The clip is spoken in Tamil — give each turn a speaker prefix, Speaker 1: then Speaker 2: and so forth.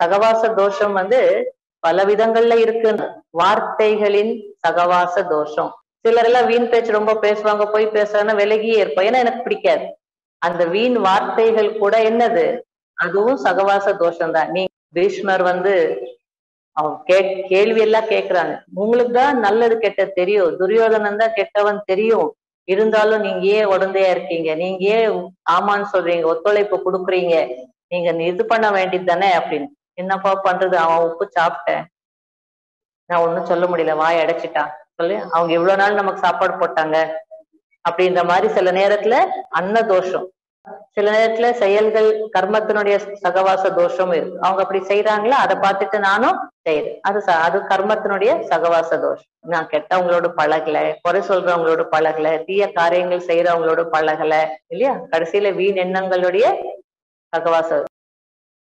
Speaker 1: சகவாச தோஷம் வந்து பல விதங்கள்ல இருக்கு. வார்த்தைகளின் சகவாச தோஷம். சிலர் எல்லாம் வீண் பேச்சு ரொம்ப பேசுவாங்க போய் பேசுறாங்கன்னா விலகியே இருப்போம். ஏன்னா எனக்கு பிடிக்காது. அந்த வீண் வார்த்தைகள் கூட என்னது? அதுவும் சகவாச தோஷம் தான் நீ பீஷ்மர் வந்து அவன் கே கேள்வி எல்லாம் கேக்குறாங்க. உங்களுக்கு தான் நல்லது கெட்ட தெரியும். துரியோதனன் தான் கெட்டவன் தெரியும். இருந்தாலும் நீங்க ஏன் உடந்தையா இருக்கீங்க? நீங்க ஏன் ஆமான்னு சொல்றீங்க? ஒத்துழைப்பு கொடுக்குறீங்க? நீங்க இது பண்ண வேண்டியது தானே அப்படின்னு. என்னப்பா பண்றது? அவன் உப்பு சாப்பிட்டேன். நான் ஒன்றும் சொல்ல முடியல. வாய் அடைச்சிட்டான் சொல்லி அவங்க இவ்வளவு நாள் நமக்கு சாப்பாடு போட்டாங்க. அப்படின்ற மாதிரி சில நேரத்துல அன்ன தோஷம். சில நேரத்துல செயல்கள் கர்மத்தினுடைய சகவாச தோஷம் இருக்கு. அவங்க அப்படி செய்யறாங்களா அதை பார்த்துட்டு நானும் செய்யறேன் அது அது கர்மத்தினுடைய சகவாச தோஷம். நான் கெட்டவங்களோட பழகல குறை சொல்றவங்களோட பழகல தீய காரியங்கள் செய்யறவங்களோட பழகல இல்லையா? கடைசியில வீண் எண்ணங்களுடைய சகவாச